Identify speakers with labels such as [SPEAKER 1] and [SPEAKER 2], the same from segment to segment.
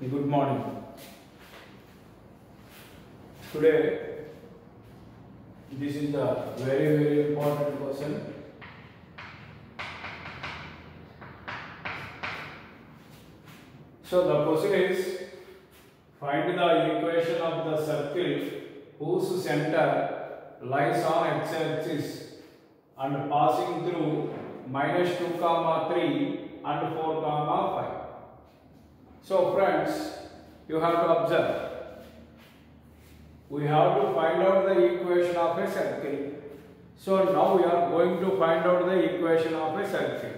[SPEAKER 1] Good morning. Today, this is the very very important question. So the question is find the equation of the circle whose center lies on x-axis and passing through minus 2 comma 3 and 4 comma 5. So friends, you have to observe. We have to find out the equation of a circle. So now we are going to find out the equation of a circle.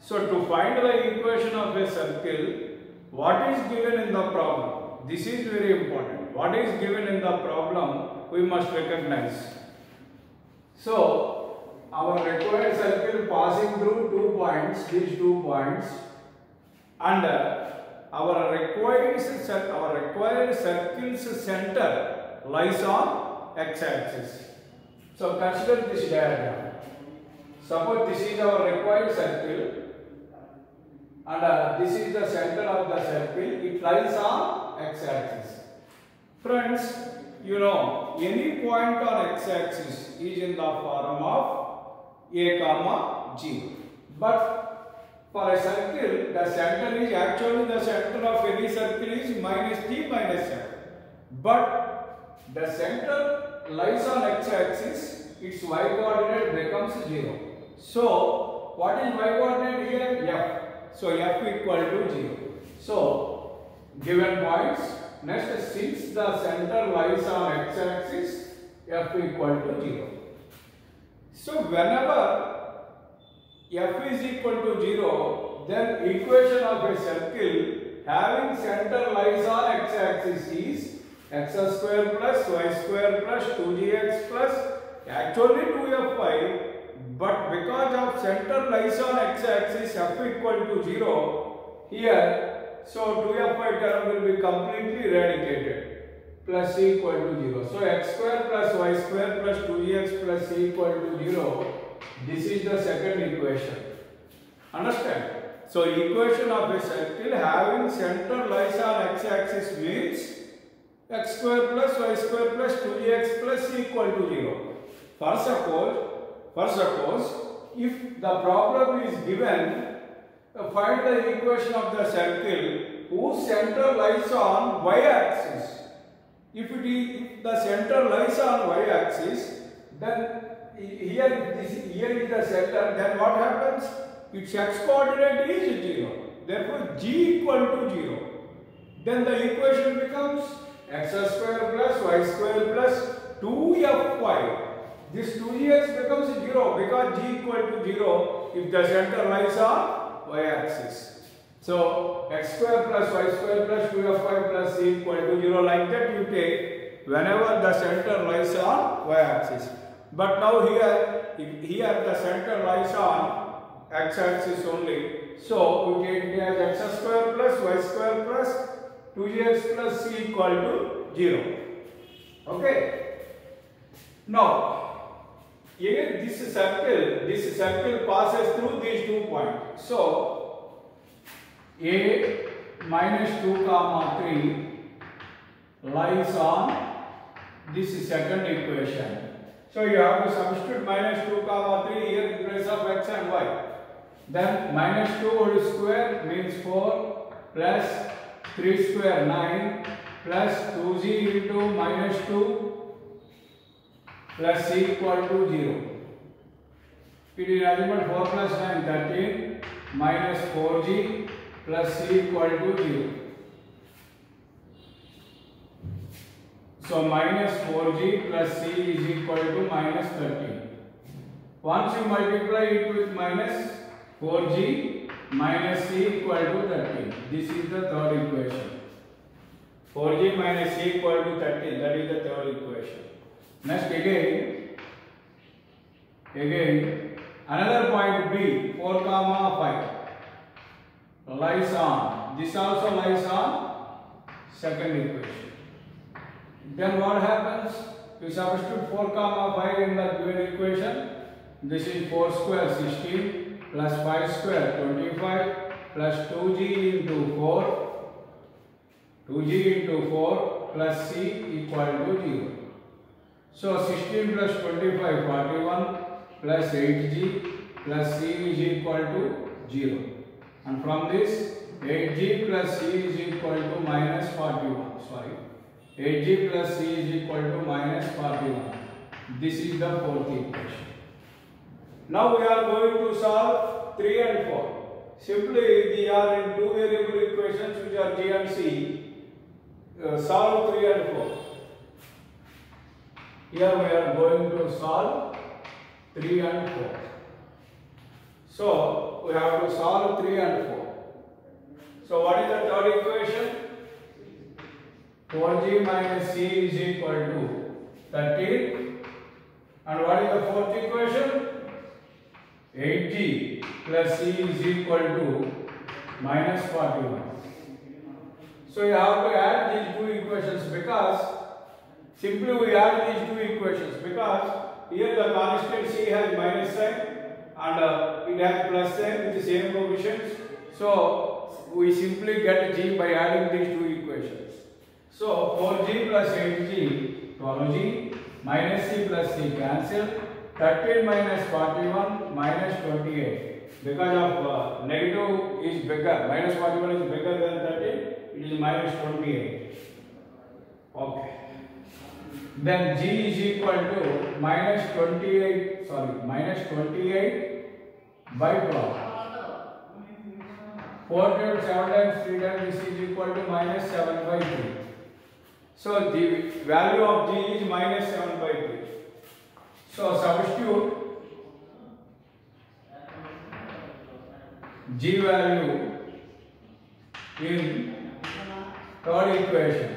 [SPEAKER 1] So to find the equation of a circle, what is given in the problem? This is very important. What is given in the problem, we must recognize. So, our required circle passing through two points, these two points, and uh, our required our required circle's center lies on x-axis. So, consider this diagram. Suppose this is our required circle and uh, this is the center of the circle it lies on x-axis friends you know any point on x-axis is in the form of a comma 0 but for a circle the center is actually the center of any circle is minus t minus m but the center lies on x-axis its y coordinate becomes 0 so what is y coordinate here? F. So f equal to 0. So given points, next since the center lies on x axis, f equal to 0. So whenever f is equal to 0, then equation of a circle having center lies on x axis is x square plus y square plus 2gx plus actually 2fy but because of center lies on x-axis f equal to 0 here so 2fy term will be completely eradicated plus c equal to 0 so x square plus y square plus 2gx plus c equal to 0 this is the second equation. Understand? So equation of a circle having center lies on x-axis means x square plus y square plus 2gx plus c equal to 0 for suppose for suppose, if the problem is given, uh, find the equation of the circle whose center lies on y-axis. If it is if the center lies on y-axis, then here this here is the center. Then what happens? Its x coordinate is zero. Therefore, g equal to zero. Then the equation becomes x square plus y square plus 2fy this 2gx becomes 0 because g equal to 0 if the center lies on y-axis. So x square plus y square plus 2fy plus c equal to 0 like that you take whenever the center lies on y-axis. But now here, here the center lies on x-axis only. So we take it as x square plus y square plus 2gx plus c equal to 0. Okay. Now again this circle, this circle passes through these two points. So, A minus 2 comma 3 lies on this second equation. So, you have to substitute minus 2 comma 3 here in place of x and y. Then minus 2 whole square means 4 plus 3 square 9 plus 2g into minus 2 plus equal to 0. It is but 4 plus 9, 13 minus 4g plus c equal to 0. So minus 4g plus c is equal to minus 13. Once you multiply it with minus 4g minus c equal to 13. This is the third equation. 4g minus c equal to 13. That is the third equation. Next again, again another point B 4 comma 5 lies on. This also lies on second equation. Then what happens? You substitute 4 comma 5 in the given equation. This is 4 square 16 plus 5 square 25 plus 2g into 4 2g into 4 plus c equal to 0. So 16 plus 25 41 plus 8g plus c is equal to 0. And from this 8g plus c is equal to minus 41. Sorry. 8g plus c is equal to minus 41. This is the fourth equation. Now we are going to solve 3 and 4. Simply they are in two variable equations which are g and c. Uh, solve 3 and 4. Here we are going to solve 3 and 4. So we have to solve 3 and 4. So what is the third equation? 4g minus c is equal to 13. And what is the fourth equation? 8g plus c is equal to minus 41. So you have to add these two equations because simply we add these two equations because here the constant c has minus sign and uh, it has plus sign with the same coefficients. So we simply get g by adding these two equations. So 4g plus 8g 12g minus c plus c cancel 13 minus 41 minus 28 because of uh, negative is bigger minus 41 is bigger than 13 it is minus 28 okay then g is equal to minus 28 sorry minus 28 by 12 4 times 7 times 3 times this is equal to minus 7 by 3 so the value of g is minus 7 by 3 so substitute g value in third equation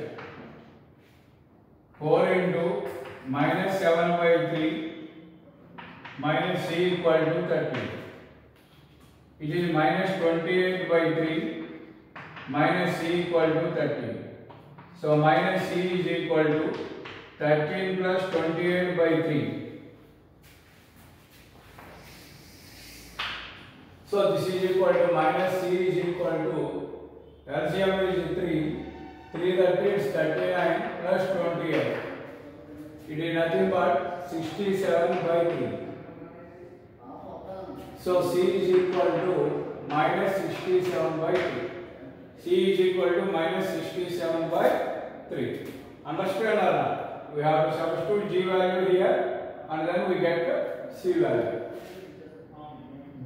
[SPEAKER 1] 4 into minus 7 by 3 minus c equal to 30 it is minus 28 by 3 minus c equal to 30 so minus c is equal to 13 plus 28 by 3 So this is equal to minus c is equal to LCM is 3. 3 that is 39 plus 28. It is nothing but 67 by 3. So c is equal to minus 67 by 3. c is equal to minus 67 by 3. Understand or not? We have to substitute g value here and then we get c value.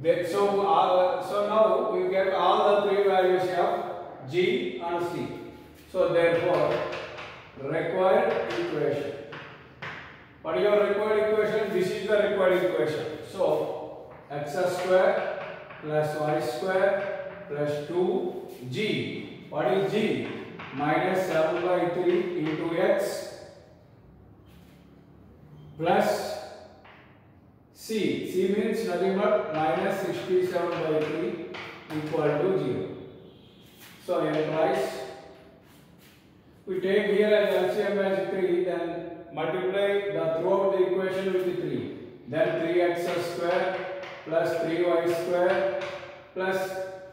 [SPEAKER 1] That, so, uh, so now we get all the three values of G and C. So therefore, required equation. What is your required equation? This is the required equation. So x square plus y square plus 2g. What is g? Minus 7 by 3 into x plus C. C means nothing but minus 67 by 3 equal to 0. So implies we take here as LCM as 3 then multiply the throughout the equation with 3 then 3x square plus 3y square plus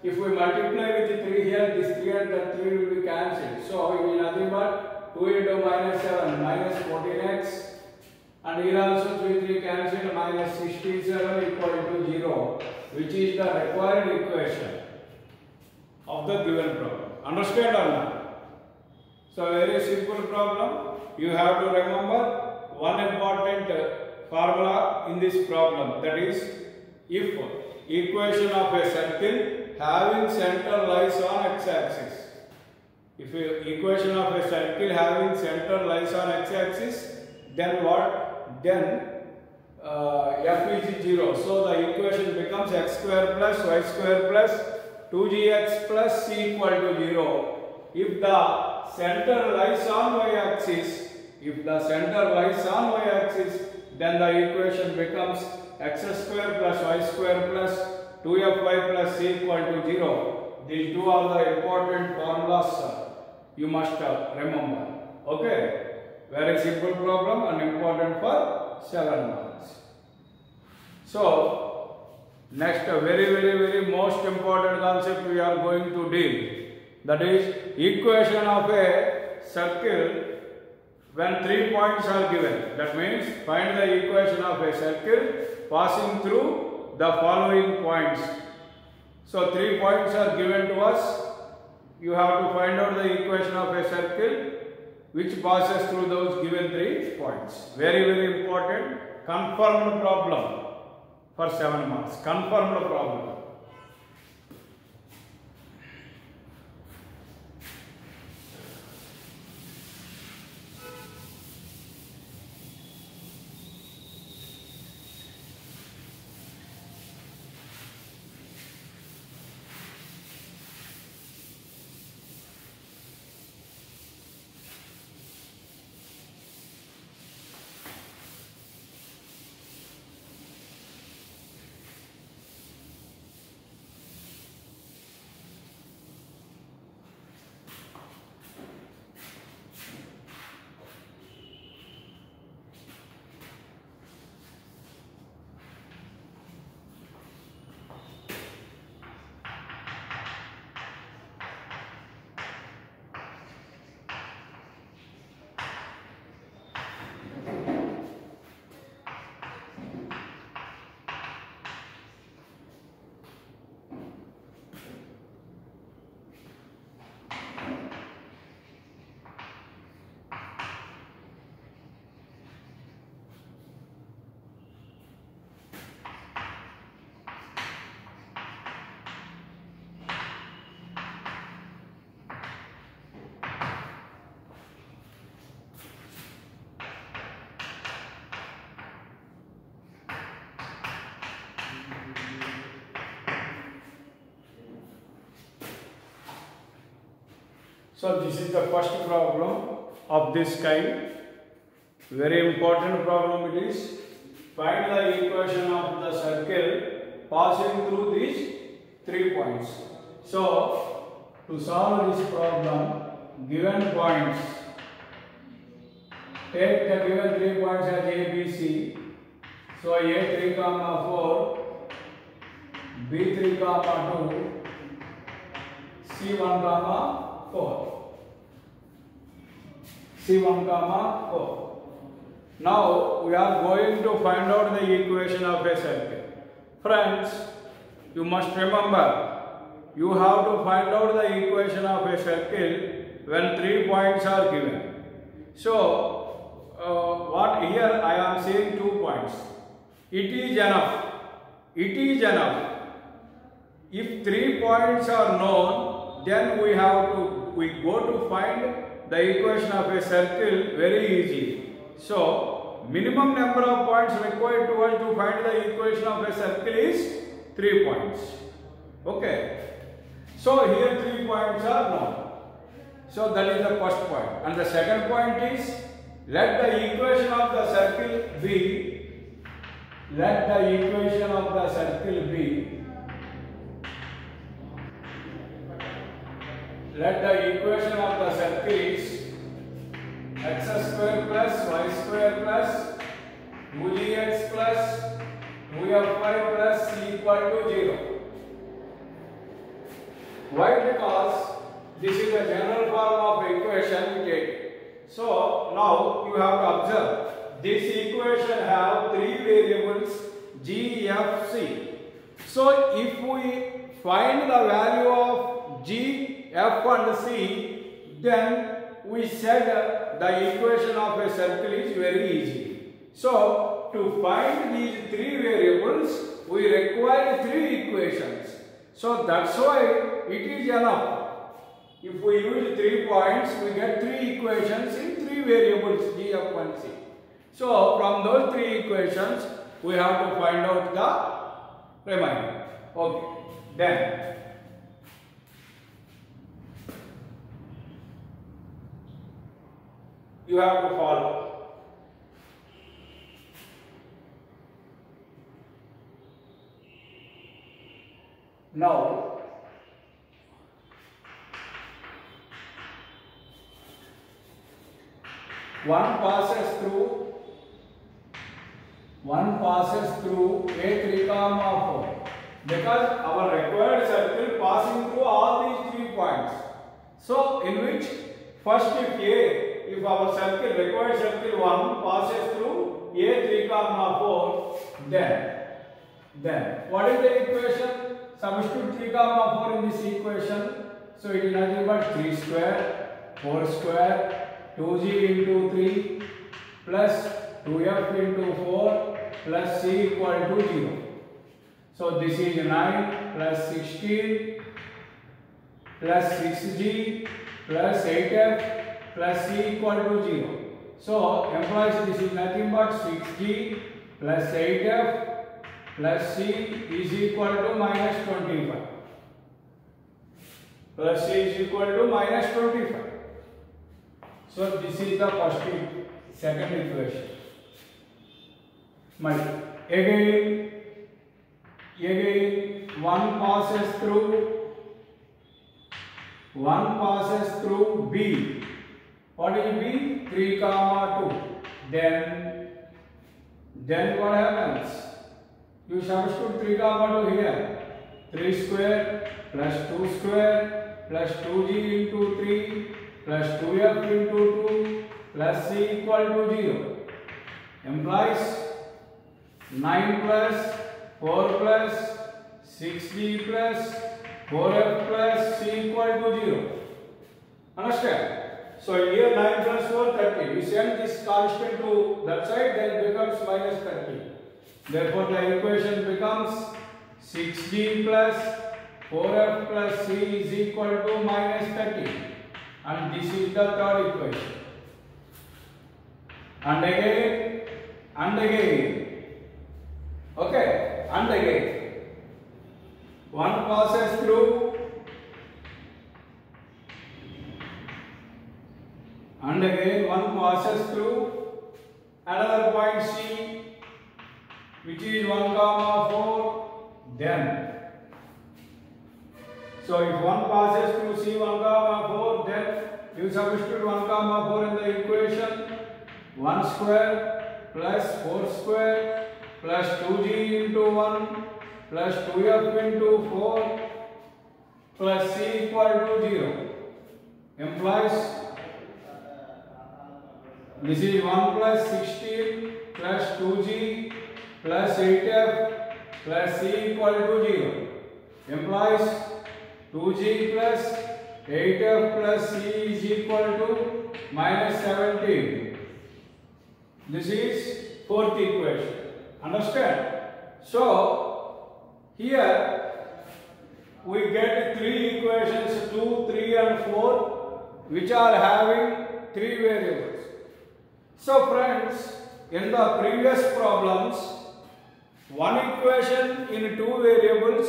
[SPEAKER 1] if we multiply with the 3 here this 3 and that 3 will be cancelled so it is nothing but 2 into minus 7 minus 14x and here also 3 3 cancelled minus 67 equal to 0 which is the required equation of the given problem. Understand or not? So very simple problem. You have to remember one important formula in this problem that is if equation of a circle having center lies on x-axis. If equation of a circle having center lies on x-axis then what? Then uh, f is 0. So the equation becomes x square plus y square plus 2gx plus c equal to 0. If the center lies on y axis, if the center lies on y axis, then the equation becomes x square plus y square plus 2fy plus c equal to 0. These two are the important formulas you must uh, remember. Okay. Very simple problem and important for 7 marks. So, Next, very, very, very most important concept we are going to deal. That is equation of a circle when three points are given. That means find the equation of a circle passing through the following points. So three points are given to us. You have to find out the equation of a circle which passes through those given three points. Very, very important. Confirmed problem for 7 marks. Confirmed problem. So this is the first problem of this kind. Very important problem it is. Find the equation of the circle passing through these three points. So to solve this problem, given points, take the given three points as A, B, C. So A 3 comma 4, B 3 comma 2, C 1 comma 4. C1 comma 4. Now we are going to find out the equation of a circle. Friends, you must remember, you have to find out the equation of a circle when three points are given. So, uh, what here I am seeing two points. It is enough. It is enough. If three points are known, then we have to we go to find the equation of a circle very easy. So, minimum number of points required to us to find the equation of a circle is 3 points. Okay. So, here 3 points are known. So, that is the first point. And the second point is, let the equation of the circle be, let the equation of the circle be let the equation of the circle is x square plus y square plus 2gx plus 2fy plus c equal to 0. Why? Because this is the general form of equation we. So now you have to observe this equation have three variables g, f, c. So if we find the value of g, f and c, then we said uh, the equation of a circle is very easy. So to find these three variables, we require three equations. So that's why it is enough. If we use three points, we get three equations in three variables g, f and c. So from those three equations, we have to find out the remainder. Okay. Then you have to follow. Now, one passes through, one passes through A 3 comma 4. because our required circle passing through all these three points. So in which first if A, if our circle required circle 1 passes through A 3 comma 4, then then what is the equation? Substitute 3 comma 4 in this equation. So it is nothing but 3 square, 4 square, 2g into 3 plus 2f into 4 plus c equal to 0. So this is 9 plus 16 plus 6g plus 8f plus c equal to 0. So implies this is nothing but 6g plus 8f plus c is equal to minus 25. Plus c is equal to minus 25. So this is the first e- second equation. My again again one passes through one passes through B. What is B? 3 comma 2. Then then what happens? You substitute 3 comma 2 here. 3 square plus 2 square plus 2g into 3 plus 2f into 2 plus c equal to 0 implies 9 plus 4 plus 6d plus 4f plus c equal to 0. Understand? So here 9 plus 4 30. We send this constant to that side then it becomes minus 30. Therefore the equation becomes 6d plus 4f plus c is equal to minus 30. And this is the third equation. And again, and again. Okay, and again. One passes through and again one passes through another point C which is 1 comma 4 then. So if one passes through C 1 comma 4 then you substitute 1 comma 4 in the equation. 1 square plus 4 square plus 2g into 1 plus 2f into 4 plus c equal to 0 implies this is 1 plus 16 plus 2g plus 8f plus c equal to 0 implies 2g plus 8f plus c is equal to minus 17 this is fourth equation. Understand? So, here we get three equations 2, 3 and 4 which are having three variables. So friends, in the previous problems, one equation in two variables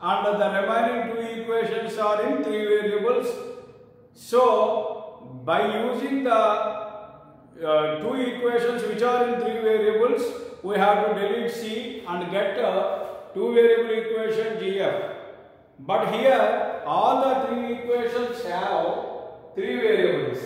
[SPEAKER 1] and the remaining two equations are in three variables. So, by using the uh, two equations which are in three variables, we have to delete C and get a two variable equation GF. But here, all the three equations have three variables.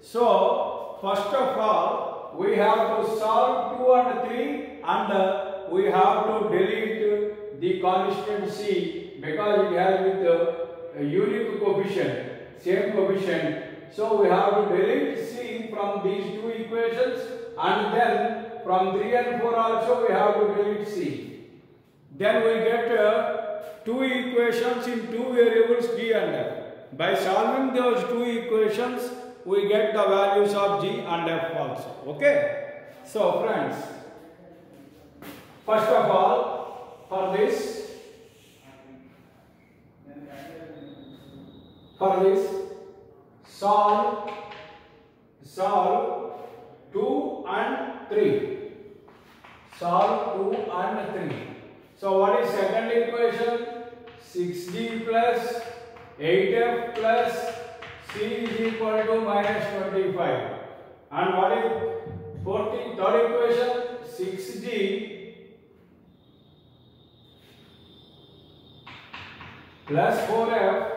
[SPEAKER 1] So, first of all, we have to solve 2 and 3 and uh, we have to delete the constant C because it has with uh, a unique coefficient, same coefficient. So, we have to delete C from these two equations and then from 3 and 4 also we have to delete C. Then we get uh, two equations in two variables G and F. By solving those two equations, we get the values of G and F also. Okay? So friends, first of all, for this, for this, solve, solve 2 and 3. Solve 2 and 3. So what is second equation? 6G plus 8f plus c is equal to minus 25. And what is 14, third equation? 6d plus 4f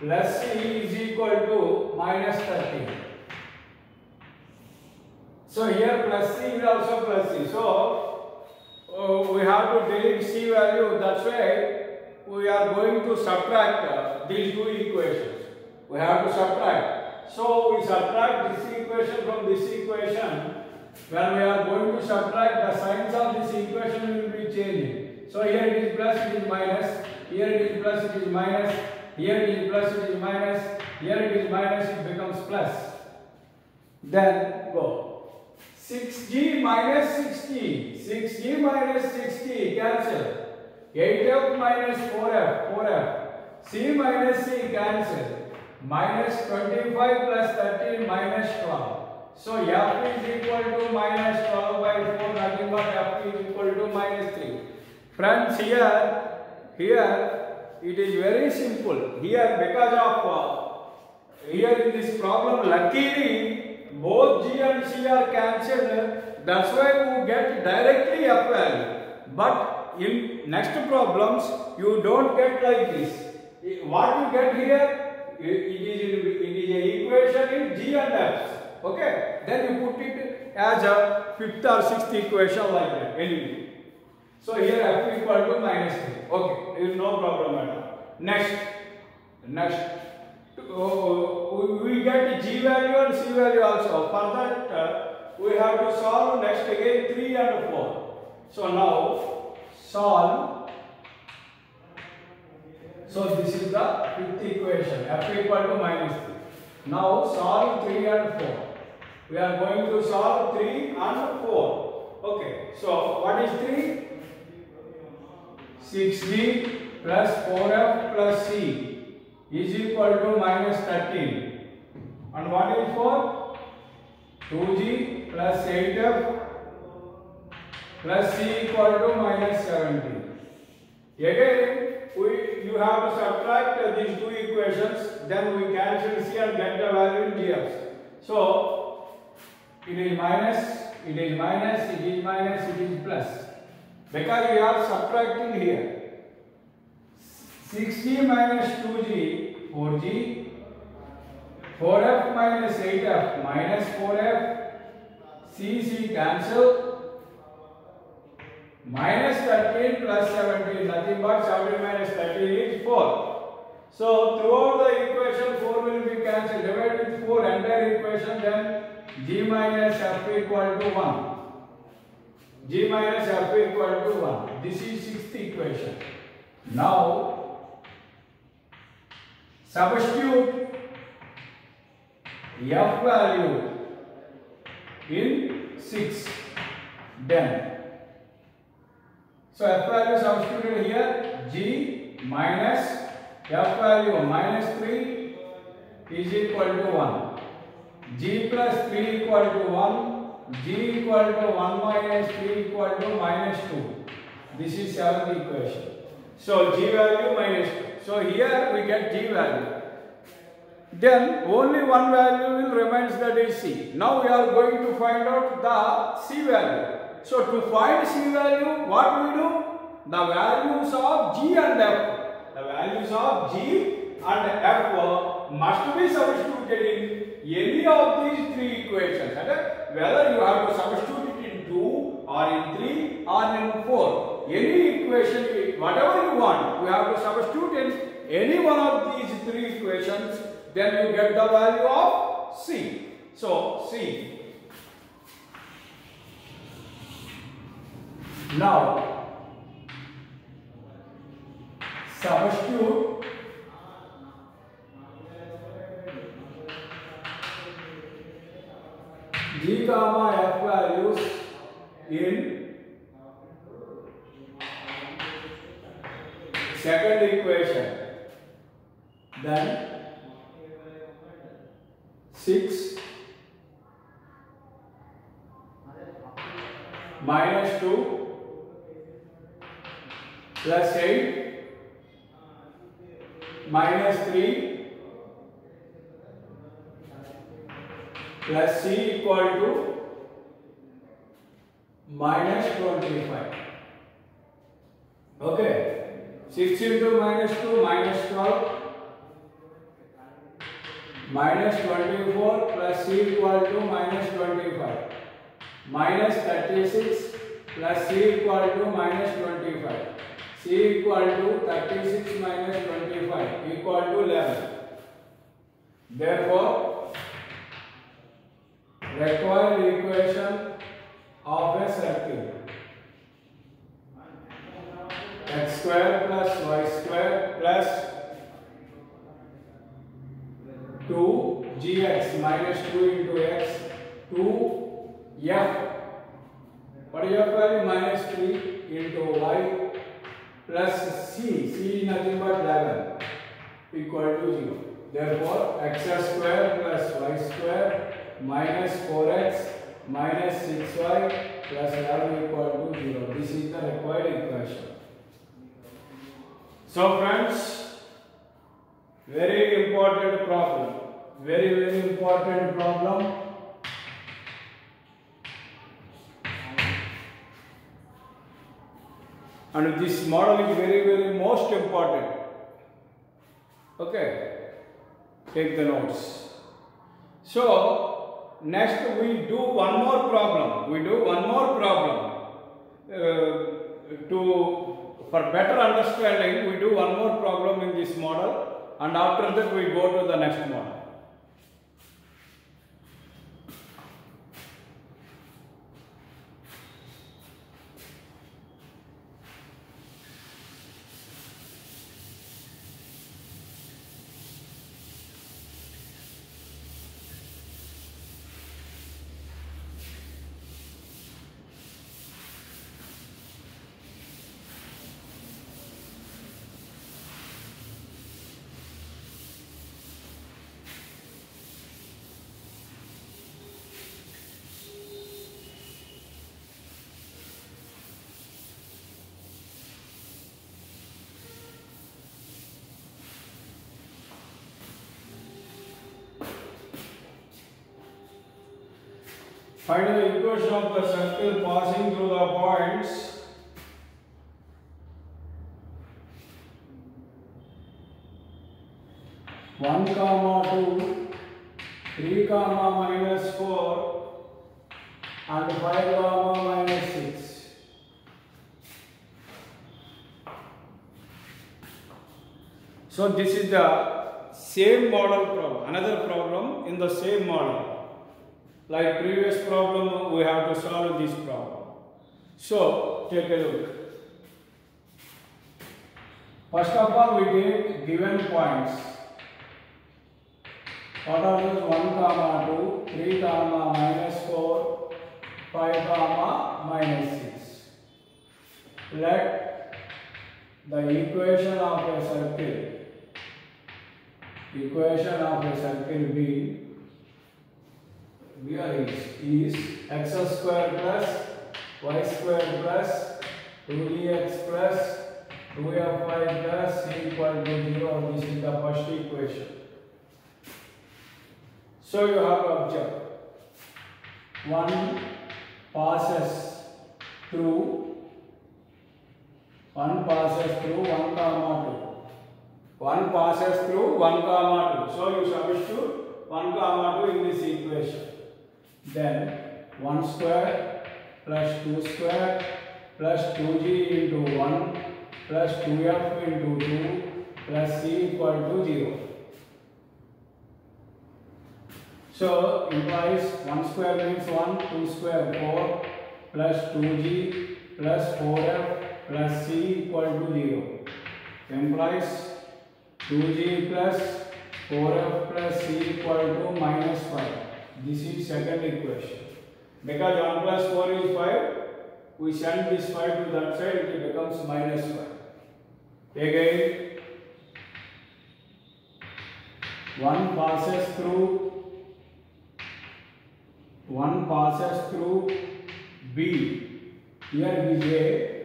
[SPEAKER 1] plus c is equal to minus 30. So here plus c is also plus c. So uh, we have to delete c value. That's why we are going to subtract uh, these two equations. We have to subtract. So we subtract this equation from this equation. When we are going to subtract, the signs of this equation will be changing. So here it is plus, it is minus. Here it is plus, it is minus. Here it is plus, it is minus. Here it is minus, it becomes plus. Then go. 6g minus 16. 6g minus 60 cancel. 8f minus 4f. 4f. c minus c cancel. Minus 25 plus 13 minus 12. So f is equal to minus 12 by 4. Nothing but f is equal to minus 3. Friends, here, here it is very simple. Here because of uh, here in this problem, luckily both g and c are cancelled. That's why you get directly f value. But in next problems, you don't get like this. What you get here, it is it is a equation in g and f. Okay, then you put it as a fifth or sixth equation like that. Anyway. So here f equal to minus 3. Okay, there is no problem at all. Next, next, oh, we get g value and c value also. For that, uh, we have to solve next again 3 and 4. So now, solve. So this is the fifth equation, f equal to minus 3. Now solve 3 and 4. We are going to solve 3 and 4. Okay, so what is 3? 6d plus 4f plus c is equal to minus 13. And what is 4? 2g plus 8f plus c equal to minus 17. Again, we, you have to subtract these two equations, then we cancel c and get the value in dx. So, it is minus, it is minus, it is minus, it is plus. Because we are subtracting here. 6g minus 2g, 4g, 4f minus 8f minus 4f, c, c cancel, minus 13 plus 17, nothing but 17 minus 13 is 4. So throughout the equation 4 will be cancelled, divide with 4 entire equation then g minus f equal to 1. g minus f equal to 1. This is sixth equation. Now substitute f value in 6 then so f value substituted here g minus f value minus 3 is equal to 1 g plus 3 equal to 1 g equal to 1 minus 3 equal to minus 2 this is seventh equation so g value minus 2 so here we get g value. Then only one value will remains that is c. Now we are going to find out the c value. So to find c value, what we do? The values of g and f. The values of g and f must be substituted in any of these three equations. Whether you have to substitute it in 2 or in 3 or in 4 any equation, whatever you want, you have to substitute in any one of these three equations, then you get the value of C. So, C. Now, substitute G comma F values in second equation then 6 minus 2 plus 8 minus 3 plus c equal to minus 25 okay. 6 into minus 2 minus 12 minus 24 plus c equal to minus 25 minus 36 plus C equal to minus 25. C equal to 36 minus 25 equal to 11. Therefore, required equation of a circle x square plus y square plus 2 gx minus 2 into x 2 f what is f value minus 3 into y plus c c nothing but 11 equal to 0 therefore x square plus y square minus 4x minus 6y plus 11 equal to 0 this is the required equation so friends very important problem very very important problem and this model is very very most important okay take the notes. So next we do one more problem. We do one more problem. Uh, to for better understanding we do one more problem in this model. And after that we go to the next model Find the equation of the circle passing through the points one comma two, three comma minus four, and five comma minus six. So this is the same model problem, another problem in the same model. Like previous problem, we have to solve this problem. So, take a look. First of all, we take given points. What are those? 1 comma 2, 3 comma minus 4, 5 comma minus 6. Let the equation of a circle, equation of a circle be here is, is x square plus y square plus 2dx plus 2fy plus c equal to 0. This is the first equation. So you have observe. One passes through, one passes through 1 comma 2. One passes through 1 comma 2. So you substitute 1 comma 2 in this equation. Then 1 square plus 2 square plus 2g into 1 plus 2f into 2 plus c equal to 0. So implies 1 square means 1, 2 square 4 plus 2g plus 4f plus c equal to 0. Implies 2g plus 4f plus c equal to minus 5. This is second equation. Because 1 plus 4 is 5, we send this 5 to that side, it becomes minus 5. Again, 1 passes through, 1 passes through B. Here is A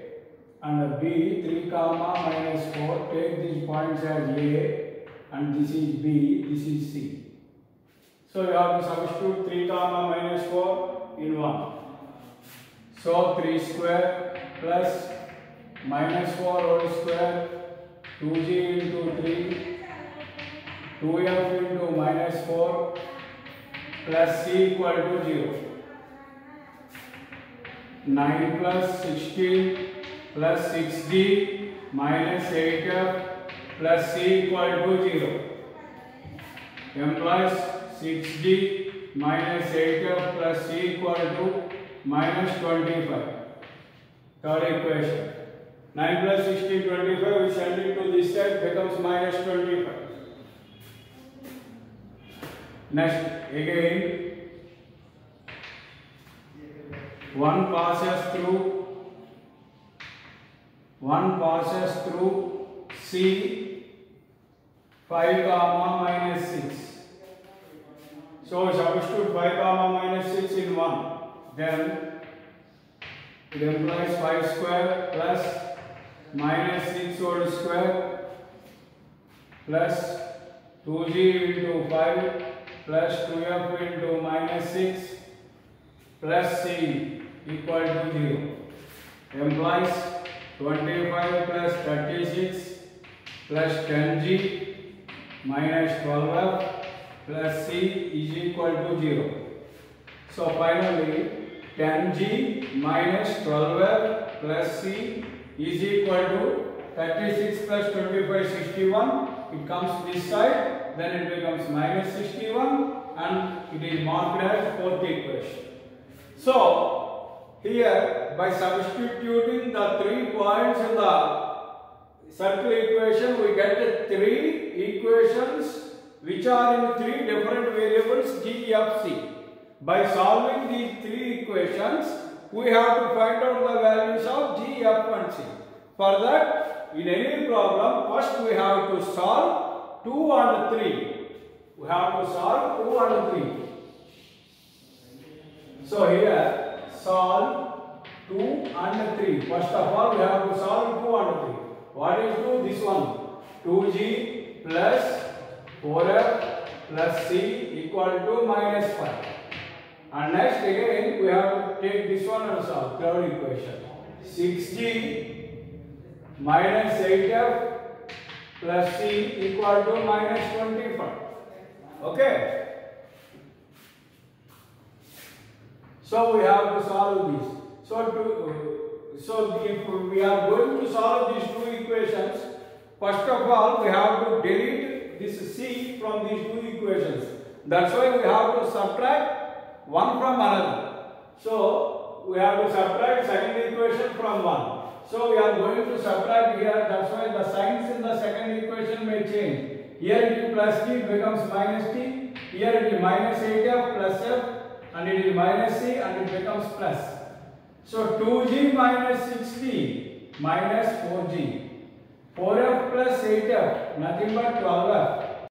[SPEAKER 1] and B 3 comma minus 4. Take these points as A and this is B, this is C. So you have to substitute 3 comma minus 4 in 1. So 3 square plus minus 4 whole square 2g into 3 2f into minus 4 plus c equal to 0. 9 plus 16 plus 6d minus 8f plus c equal to 0 implies 6d minus 8f plus c equal to minus 25 third equation 9 plus 16 25 we send it to this side becomes minus 25 next again one passes through one passes through C 5 comma minus 6 so substitute 5 comma minus 6 in 1 then it implies 5 square plus minus 6 whole square plus 2g into 5 plus 2f into minus 6 plus c equal to 0 implies 25 plus 36 plus 10g minus 12f plus c is equal to 0 so finally 10g minus 12f plus c is equal to 36 plus 25 61 it comes this side then it becomes minus 61 and it is marked as fourth equation so here by substituting the three points in the circle equation we get three equations which are in three different variables g, f, c. By solving these three equations we have to find out the values of g, f and c. For that in any problem first we have to solve 2 and 3. We have to solve 2 and 3. So here solve 2 and 3. First of all we have to solve 2 and 3. What is 2? This one. 2g plus 4f plus c equal to minus 5. And next again we have to take this one solve. Third equation. 6g minus 8f plus c equal to minus 25. Okay. So we have to solve this. So to, so if we are going to solve these two equations, first of all we have to delete this c from these two equations. That's why we have to subtract one from another. So we have to subtract second equation from one. So we are going to subtract here. That's why the signs in the second equation may change. Here it is plus t becomes minus t. Here it is minus 8f plus f and it is minus c and it becomes plus. So 2g minus 6t minus 4g. 4f plus 8f nothing but 12f